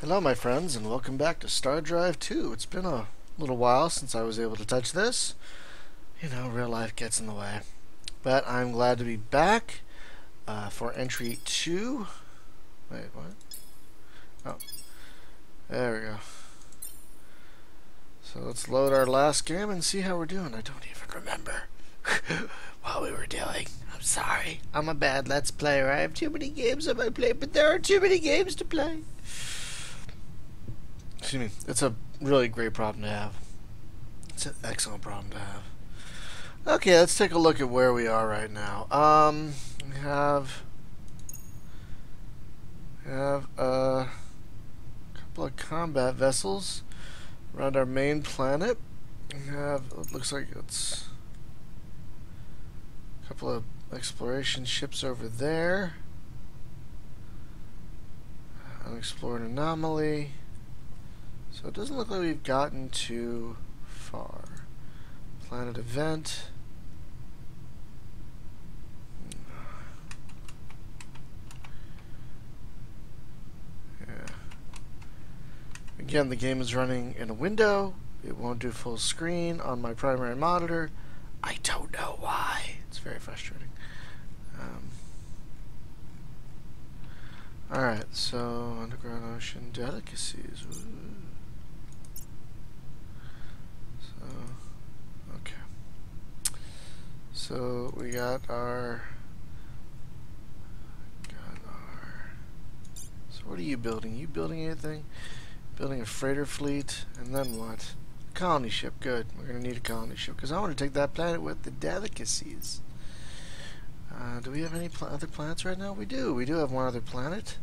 Hello my friends and welcome back to StarDrive 2. It's been a little while since I was able to touch this. You know, real life gets in the way. But I'm glad to be back uh, for entry 2. Wait, what? Oh. There we go. So let's load our last game and see how we're doing. I don't even remember what we were doing. I'm sorry. I'm a bad Let's Player. I have too many games on my plate, but there are too many games to play. Excuse me. It's a really great problem to have. It's an excellent problem to have. Okay, let's take a look at where we are right now. Um, we have we have a couple of combat vessels around our main planet. We have it looks like it's a couple of exploration ships over there. Unexplored anomaly. So it doesn't look like we've gotten too far. Planet event. Yeah. Again, the game is running in a window. It won't do full screen on my primary monitor. I don't know why. It's very frustrating. Um, Alright, so underground ocean delicacies. Ooh. So, okay. So we got our, got our. So what are you building? You building anything? Building a freighter fleet, and then what? Colony ship. Good. We're gonna need a colony ship because I want to take that planet with the delicacies. Uh, do we have any pl other planets right now? We do. We do have one other planet.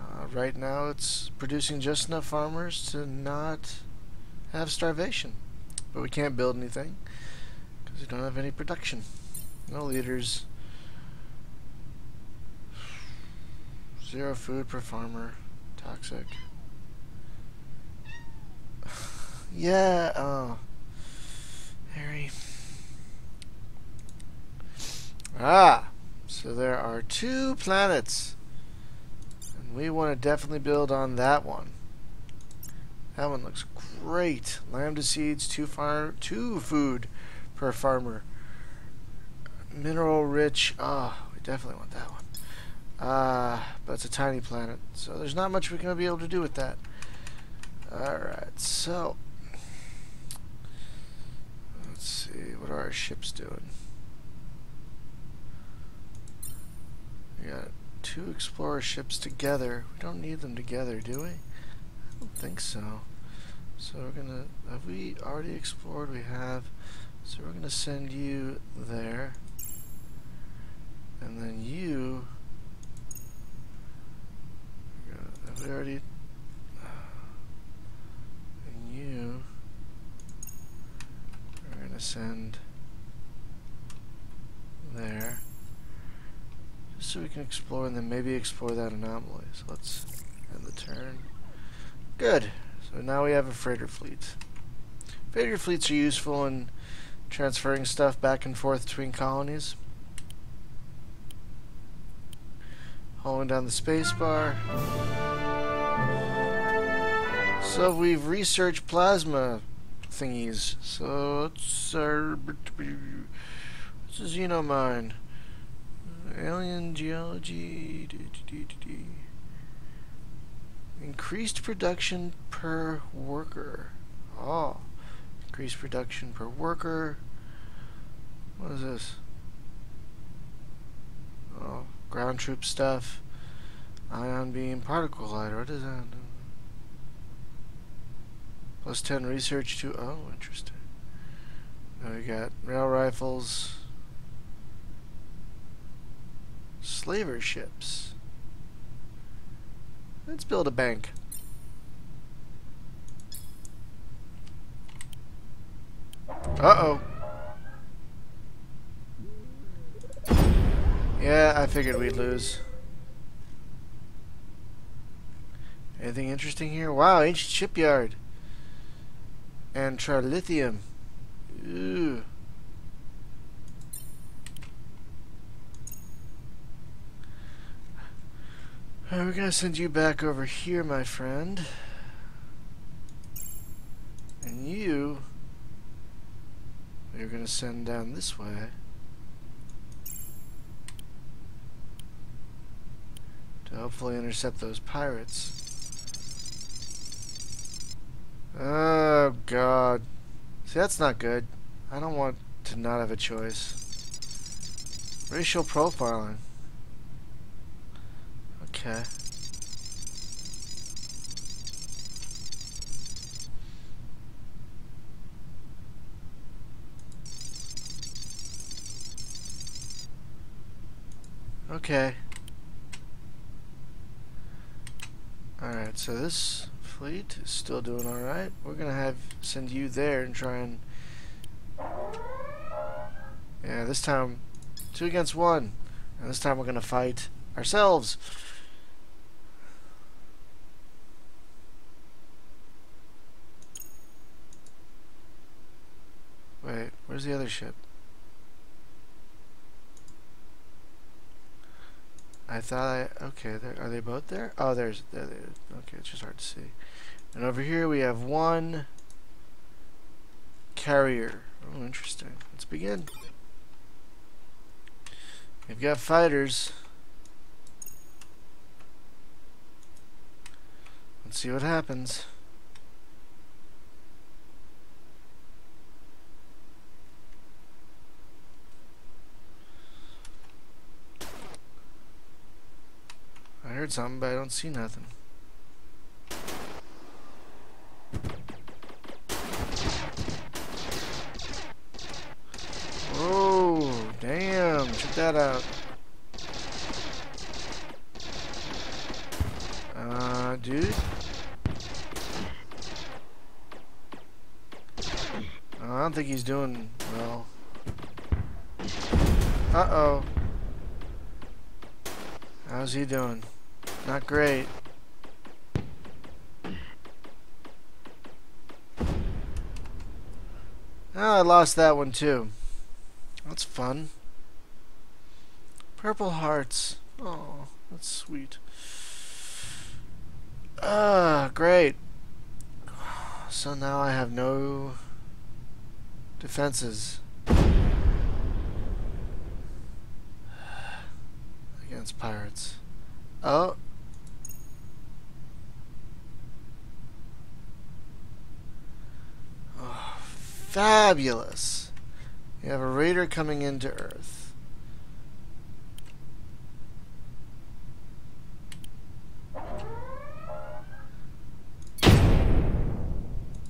Uh, right now, it's producing just enough farmers to not have starvation. But we can't build anything because we don't have any production. No leaders. Zero food per farmer. Toxic. yeah, oh. Harry. Ah, so there are two planets. And we want to definitely build on that one. That one looks great. Lambda seeds, two far two food per farmer. Mineral rich. Oh, we definitely want that one. Uh, but it's a tiny planet, so there's not much we're gonna be able to do with that. Alright, so let's see, what are our ships doing? We got two explorer ships together. We don't need them together, do we? I don't think so. So we're gonna, have we already explored? We have. So we're gonna send you there. And then you, have we already, and you, we're gonna send there Just so we can explore and then maybe explore that anomaly. So let's end the turn. Good. So now we have a freighter fleet. Freighter fleets are useful in transferring stuff back and forth between colonies. Holding down the spacebar. So we've researched plasma thingies. So it's our this is Xenomine. Alien geology. Increased production per worker. Oh. Increased production per worker. What is this? Oh, ground troop stuff. Ion beam particle collider. What is that? Plus 10 research to. Oh, interesting. Now we got rail rifles. Slaver ships. Let's build a bank. Uh-oh. Yeah, I figured we'd lose. Anything interesting here? Wow, ancient shipyard. And trilithium. Ooh. We're gonna send you back over here, my friend. And you, we're gonna send down this way. To hopefully intercept those pirates. Oh, God. See, that's not good. I don't want to not have a choice. Racial profiling. Okay. Okay. Alright, so this fleet is still doing alright. We're gonna have send you there and try and Yeah, this time two against one. And this time we're gonna fight ourselves. Wait, where's the other ship? I thought I okay. There, are they both there? Oh, there's there. They, okay, it's just hard to see. And over here we have one carrier. Oh, interesting. Let's begin. We've got fighters. Let's see what happens. Heard something, but I don't see nothing. Oh, damn. Check that out. Uh, dude. I don't think he's doing well. Uh-oh. How's he doing? Not great. Oh, I lost that one too. That's fun. Purple hearts. Oh, that's sweet. Ah, great. So now I have no defenses against pirates. Oh, Fabulous. You have a raider coming into Earth.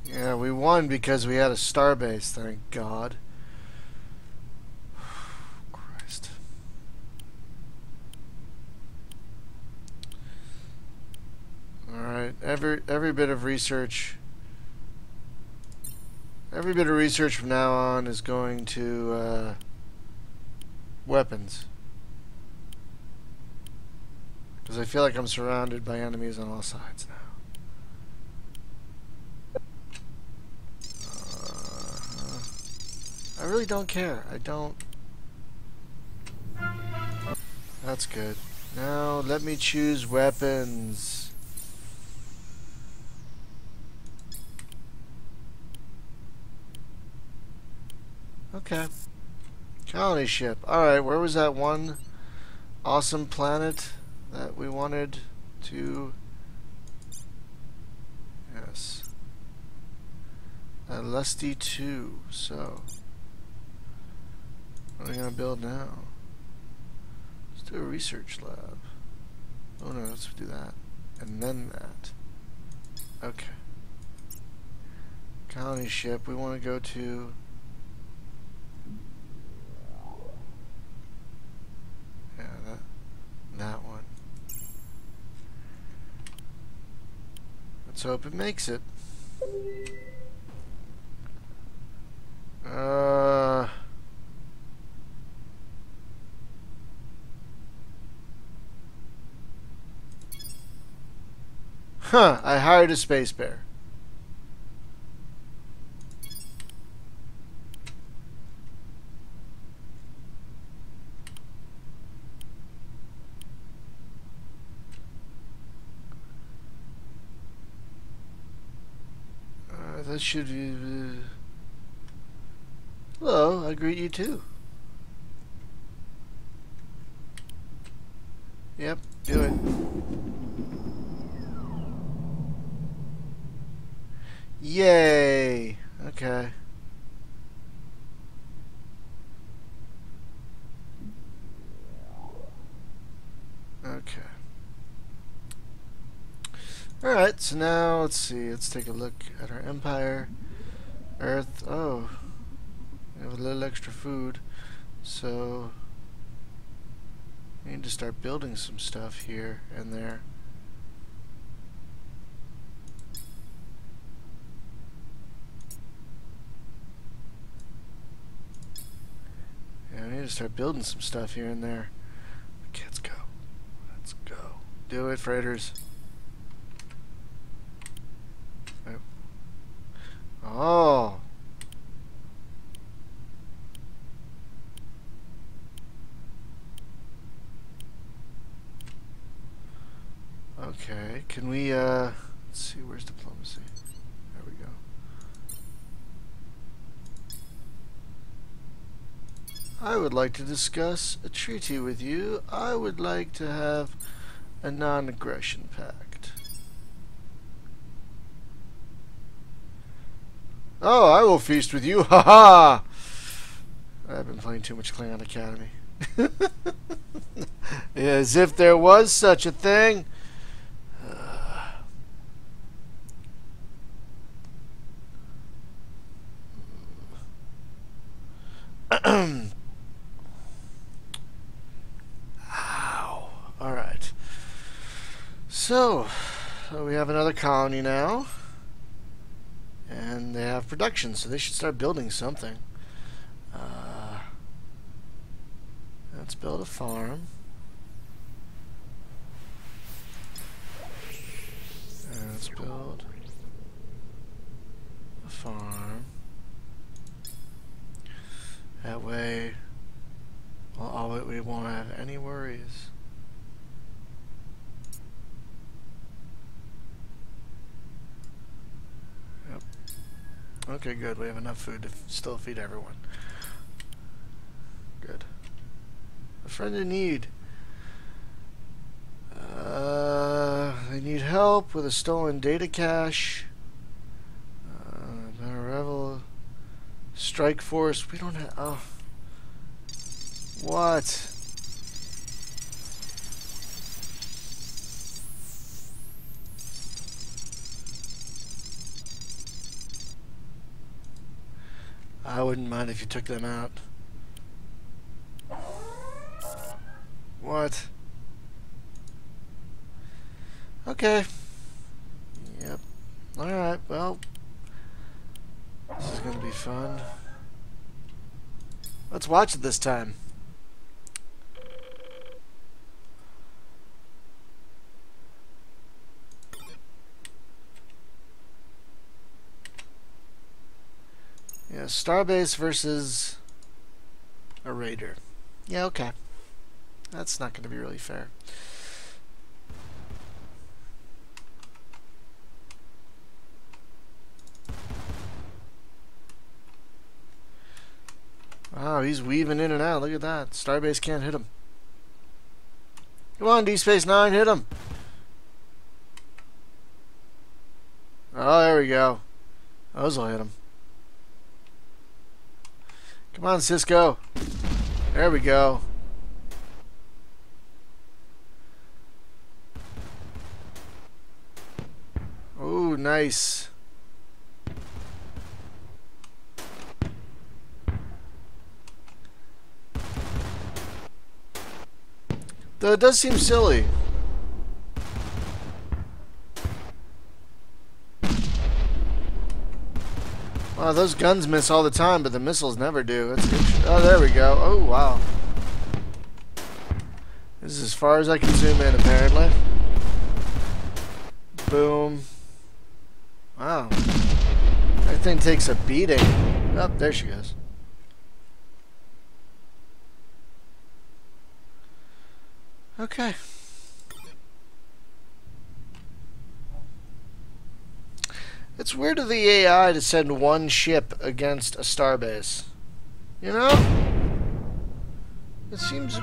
Yeah, we won because we had a starbase, thank God. Christ. Alright, every every bit of research Every bit of research from now on is going to uh, weapons. Because I feel like I'm surrounded by enemies on all sides now. Uh, I really don't care. I don't... That's good. Now let me choose weapons. Okay. Colony ship. Alright, where was that one awesome planet that we wanted to... Yes. A Lusty 2. So, what are we going to build now? Let's do a research lab. Oh no, let's do that. And then that. Okay. Colony ship, we want to go to... that one. Let's hope it makes it. Uh... Huh, I hired a space bear. This should be... Uh... Hello, I greet you too. Yep, do it. Yay! Okay. Alright, so now let's see, let's take a look at our empire. Earth, oh, we have a little extra food, so we need to start building some stuff here and there. Yeah, we need to start building some stuff here and there. Let's go. Let's go. Do it, freighters. Oh. Okay, can we, uh, let's see, where's diplomacy? There we go. I would like to discuss a treaty with you. I would like to have a non-aggression pact. Oh, I will feast with you. Ha ha! I've been playing too much Klingon Academy. As if there was such a thing. Uh. Ow. Alright. So, so, we have another colony now production, so they should start building something. Uh, let's build a farm. Let's build a farm. That way, well, we won't have any worries. Okay, good. We have enough food to still feed everyone. Good. A friend in need. Uh, they need help with a stolen data cache. Uh, Revel. Strike Force. We don't have. Oh. What? I wouldn't mind if you took them out. What? Okay. Yep. Alright, well. This is gonna be fun. Let's watch it this time. Yeah, Starbase versus a Raider. Yeah, okay. That's not going to be really fair. Wow, he's weaving in and out. Look at that. Starbase can't hit him. Come on, Deep Space Nine, hit him. Oh, there we go. Those will hit him. Come on, Sisko. There we go. Oh, nice. Though it does seem silly. Wow, those guns miss all the time, but the missiles never do. oh, there we go. Oh, wow. This is as far as I can zoom in, apparently. Boom. Wow. That thing takes a beating. Oh, there she goes. Okay. It's weird of the AI to send one ship against a starbase. You know? It seems...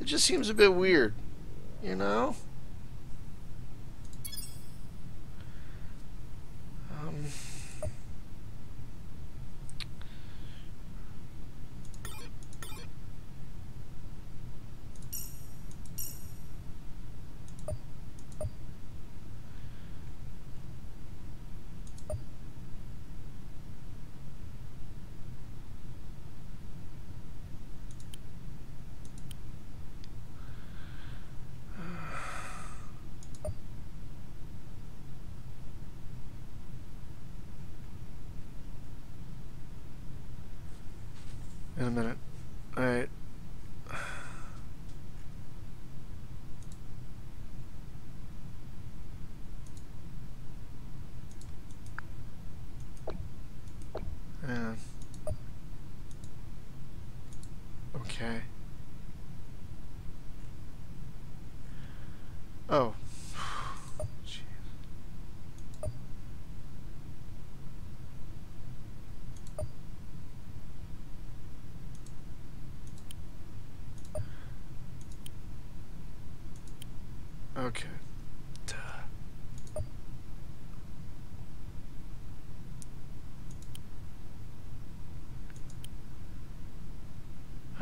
It just seems a bit weird. You know? Um... In a minute. Alright. Yeah. Okay. Oh. Jeez. Okay. Duh.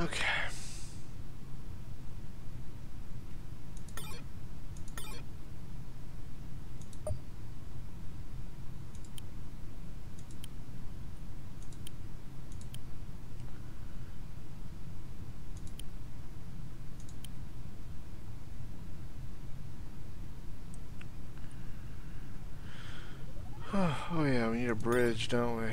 Okay. Oh, yeah, we need a bridge, don't we?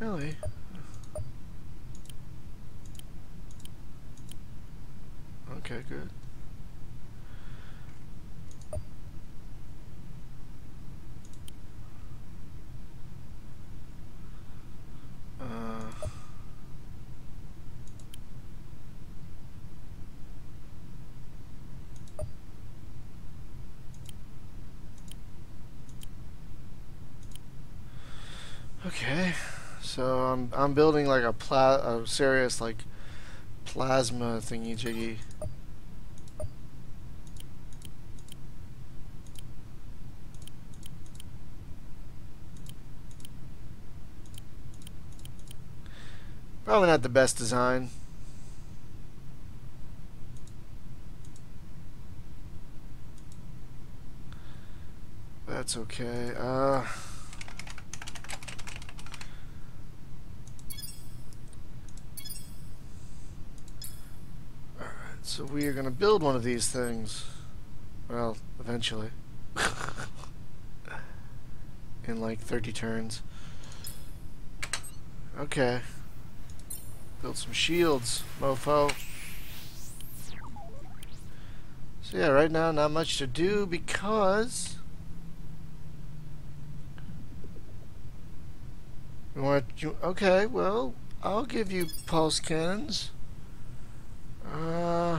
Really? Okay, good. Uh, okay, so I'm I'm building like a pla a serious like plasma thingy jiggy. Probably not the best design. That's okay. Uh, Alright, so we are going to build one of these things. Well, eventually. In like 30 turns. Okay. Build some shields, mofo. So yeah, right now not much to do because you want you okay, well, I'll give you pulse cannons. Uh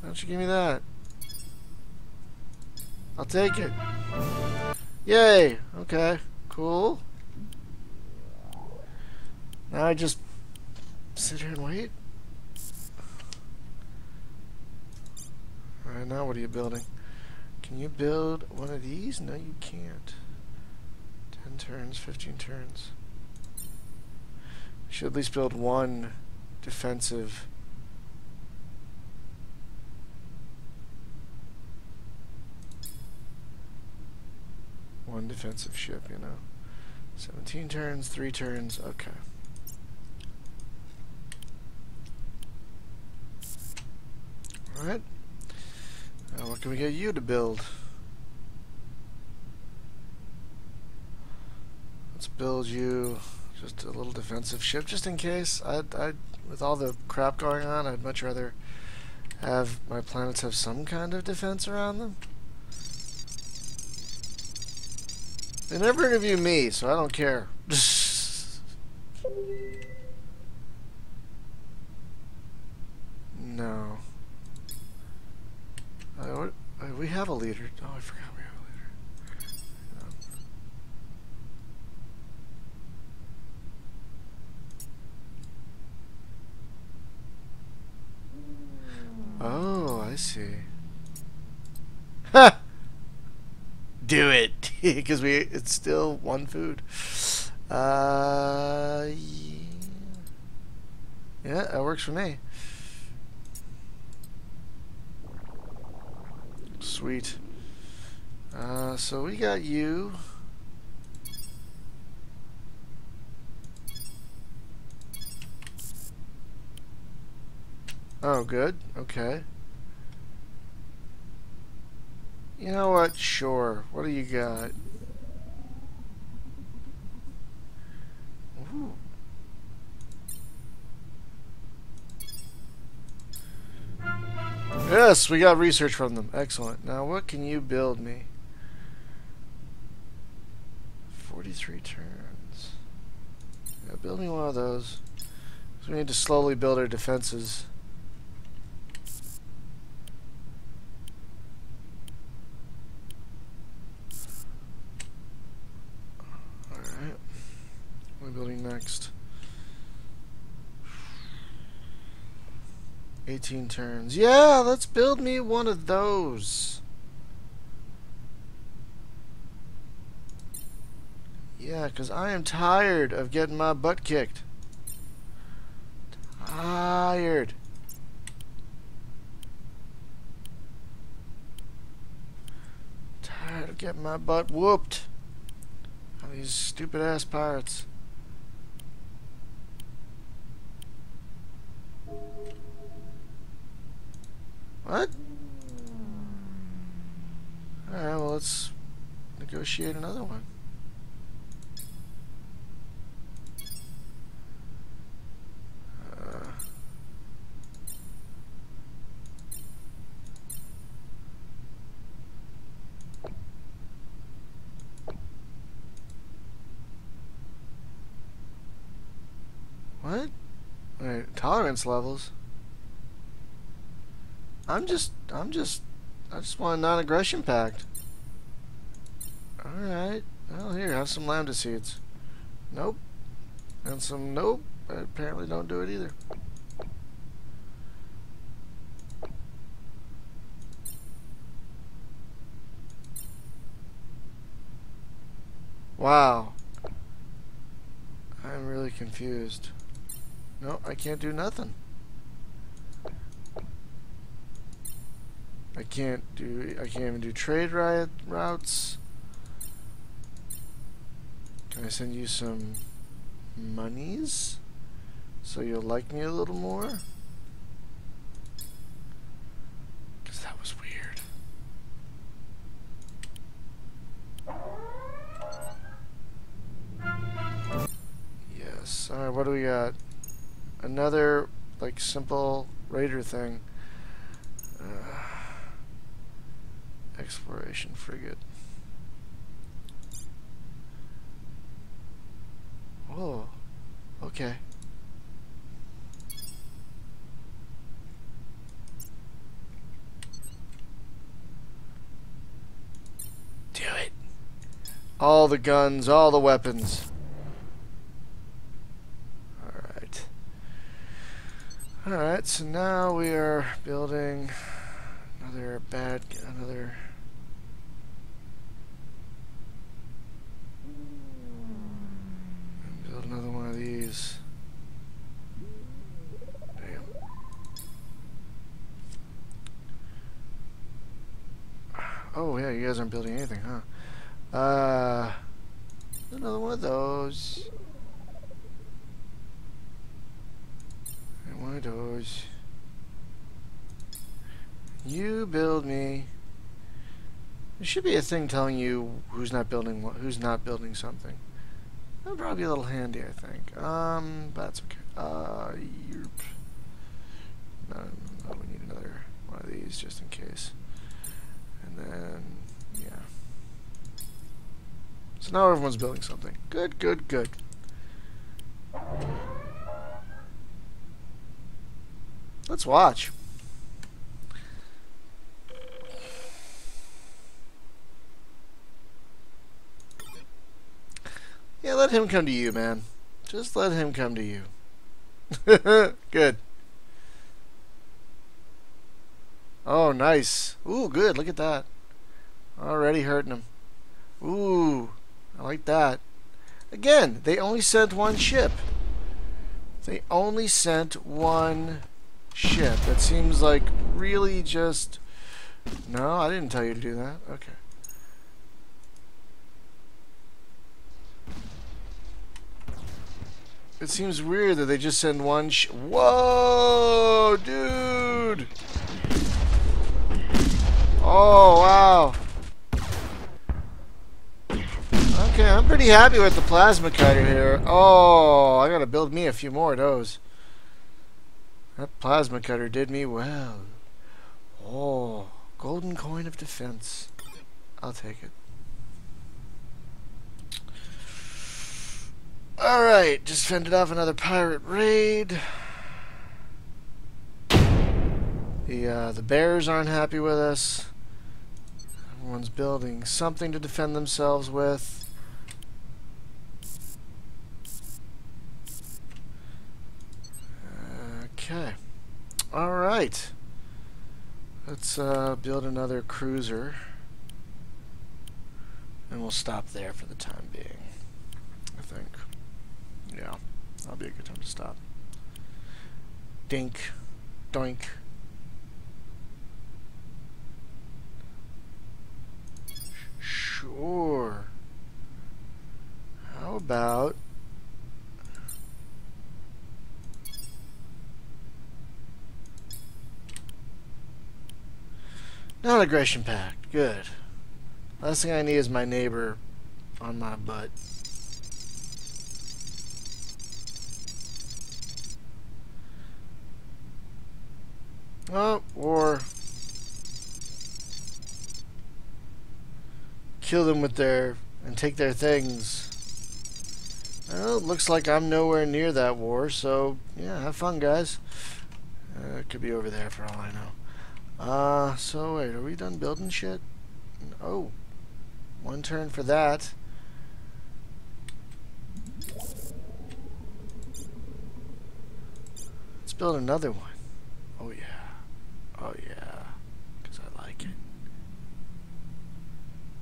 Why don't you give me that? I'll take it. Yay! Okay, cool. Now I just sit here and wait. Alright, now what are you building? Can you build one of these? No, you can't. 10 turns, 15 turns. Should at least build one defensive. One defensive ship, you know. 17 turns, 3 turns, okay. Alright. Now what can we get you to build? Let's build you just a little defensive ship, just in case. I, I, with all the crap going on, I'd much rather have my planets have some kind of defense around them. They never interview me, so I don't care. no. Uh, what, uh, we have a leader. Oh, I forgot we have a leader. Oh, I see. Ha! Do it, because we it's still one food. Uh, yeah, that works for me. Sweet. Uh, so we got you. Oh, good. Okay. You know what? Sure. What do you got? Ooh. Yes, we got research from them. Excellent. Now, what can you build me? 43 turns. Yeah, build me one of those. So we need to slowly build our defenses. Alright. What are we building next? 18 turns. Yeah, let's build me one of those. Yeah, because I am tired of getting my butt kicked. Tired. Tired of getting my butt whooped. By these stupid ass pirates. What? Alright, well, let's negotiate another one. Uh, what? Wait, tolerance levels? I'm just, I'm just, I just want a non-aggression pact. Alright. Well, here, have some lambda seeds. Nope. And some nope. I apparently don't do it either. Wow. I'm really confused. No, I can't do nothing. I can't do I can't even do trade riot routes. Can I send you some monies so you'll like me a little more? Cause that was weird. Yes. Alright, what do we got? Another like simple raider thing. Uh, exploration frigate. Oh, okay. Do it. All the guns, all the weapons. Alright. Alright, so now we are building another bad, another one of these. Damn. Oh yeah, you guys aren't building anything, huh? Uh, another one of those. And one of those. You build me. There should be a thing telling you who's not building who's not building something. That'll probably be a little handy, I think. Um, but that's okay. Uh, yerp. No, no, we need another one of these just in case. And then. So now everyone's building something. Good, good, good. Let's watch. Yeah, let him come to you, man. Just let him come to you. good. Oh, nice. Ooh, good. Look at that. Already hurting him. Ooh, I like that. Again, they only sent one ship. They only sent one ship. That seems like really just... No, I didn't tell you to do that. Okay. It seems weird that they just send one sh- Whoa, dude! Oh, wow. Okay, I'm pretty happy with the plasma cutter here. Oh, I gotta build me a few more of those. That plasma cutter did me well. Oh, golden coin of defense. I'll take it. Alright, just fended off another pirate raid. The, uh, the bears aren't happy with us. Everyone's building something to defend themselves with. Okay. Alright. Let's uh, build another cruiser. And we'll stop there for the time being. I think. Yeah. That'll be a good time to stop. Dink. Doink. Sure. How about Non-aggression pact. Good. Last thing I need is my neighbor on my butt. Oh, or kill them with their and take their things. Well, looks like I'm nowhere near that war, so yeah, have fun, guys. Uh, it could be over there for all I know. Uh, so wait, are we done building shit? Oh, one turn for that. Let's build another one. Oh yeah. Oh yeah. Because I like it.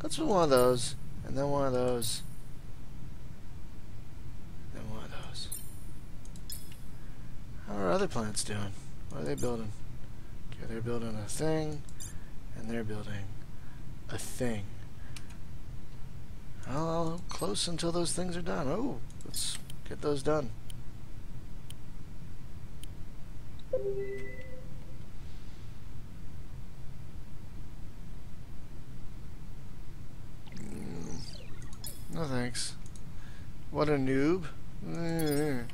Let's build one of those. And then one of those. Then one of those. How are other planets doing? What are they building? Okay, they're building a thing, and they're building a thing. I'll close until those things are done. Oh, let's get those done. Mm, no thanks. What a noob. Mm.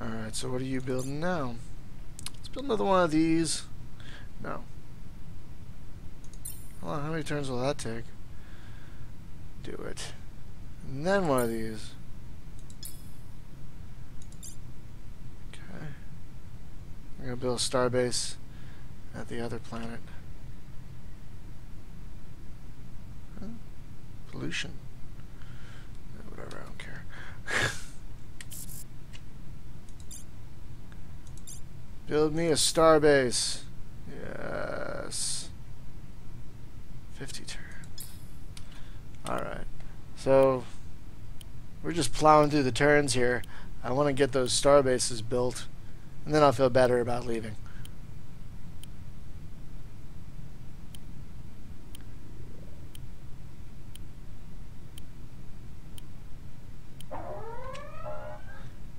Alright, so what are you building now? Another one of these. No. Hold on, how many turns will that take? Do it. And then one of these. Okay. We're to build a starbase at the other planet. Huh? Pollution. Whatever, I don't care. Build me a starbase. Yes. 50 turns. Alright. So, we're just plowing through the turns here. I want to get those starbases built, and then I'll feel better about leaving.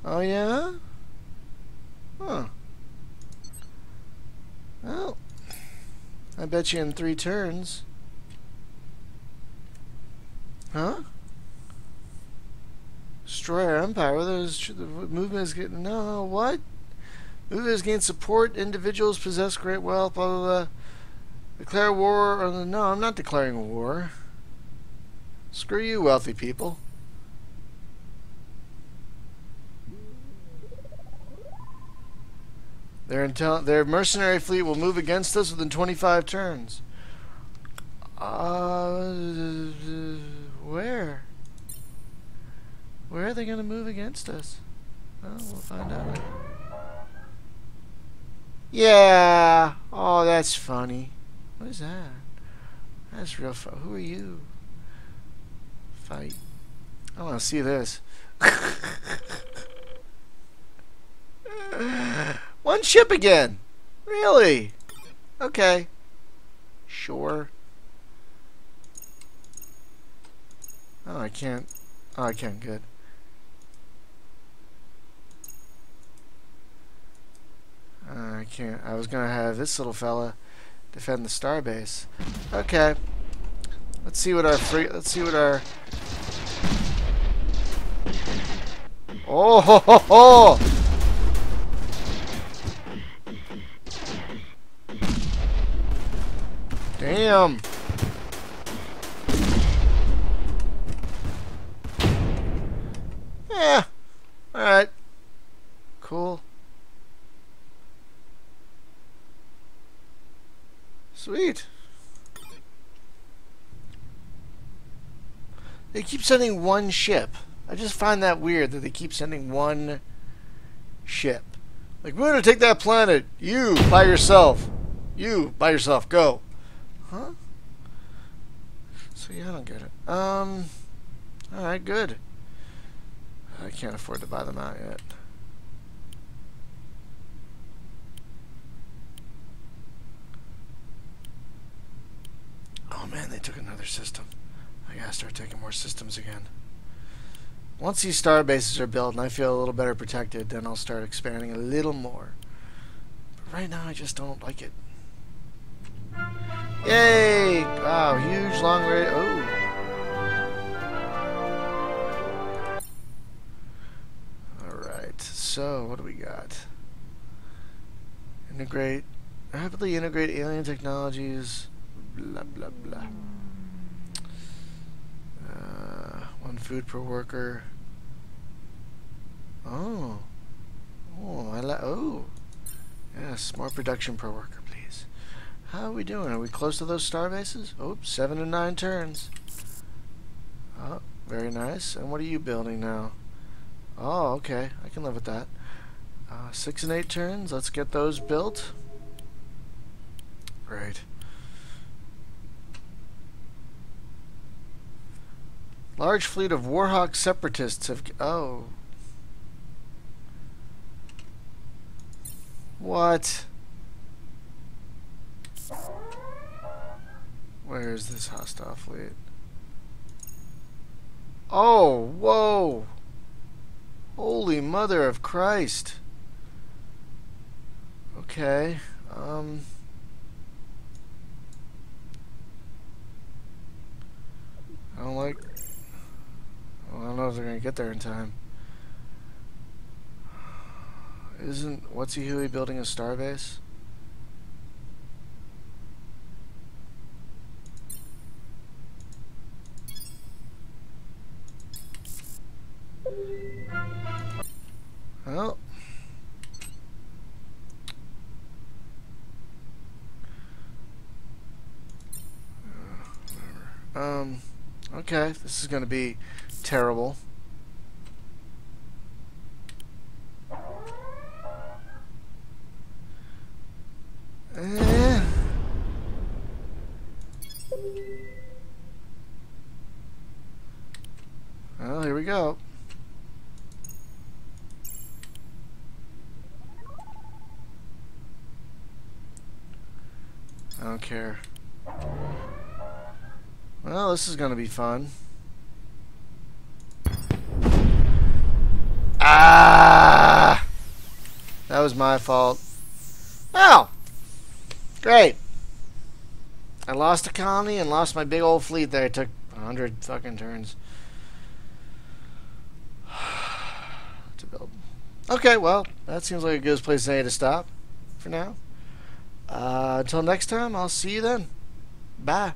Oh yeah? I bet you in three turns. Huh? Destroy our empire. Those, the movement is getting... No, what? Movement has gained support. Individuals possess great wealth. Blah, blah, blah. Declare war. Or, no, I'm not declaring war. Screw you, wealthy people. Their, their mercenary fleet will move against us within 25 turns. Uh, where? Where are they going to move against us? Well, we'll find out. Yeah. Oh, that's funny. What is that? That's real fun. Who are you? Fight. I want to see this. One ship again. Really? Okay. Sure. Oh, I can't. Oh, I can't. Good. Uh, I can't. I was gonna have this little fella defend the starbase. Okay. Let's see what our free. Let's see what our. Oh ho ho ho! Damn. Yeah. Alright. Cool. Sweet. They keep sending one ship. I just find that weird that they keep sending one ship. Like, we're going to take that planet. You, by yourself. You, by yourself. Go. Huh? So yeah, I don't get it. Um, alright, good. I can't afford to buy them out yet. Oh man, they took another system. I gotta start taking more systems again. Once these star bases are built and I feel a little better protected, then I'll start expanding a little more. But right now I just don't like it. Yay! Wow, huge long range. Oh. Alright, so what do we got? Integrate, rapidly integrate alien technologies, blah blah blah. Uh, one food per worker. Oh. Oh, I like. Oh. Yes, more production per worker. How are we doing? Are we close to those star bases? Oops, seven and nine turns. Oh, very nice. And what are you building now? Oh, okay. I can live with that. Uh, six and eight turns. Let's get those built. Great. Large fleet of Warhawk separatists have... Oh. What? Where is this hostile fleet? Oh, whoa! Holy mother of Christ! Okay, um... I don't like... Well, I don't know if they're gonna get there in time. Isn't What's he Huey building a starbase? Well. Uh, um, okay, this is going to be terrible. Eh. Well, here we go. I don't care. Well, this is going to be fun. Ah! That was my fault. Oh! Great. I lost a colony and lost my big old fleet there. It took a hundred fucking turns. to build. Okay, well, that seems like a good place to stop for now. Uh, until next time, I'll see you then. Bye.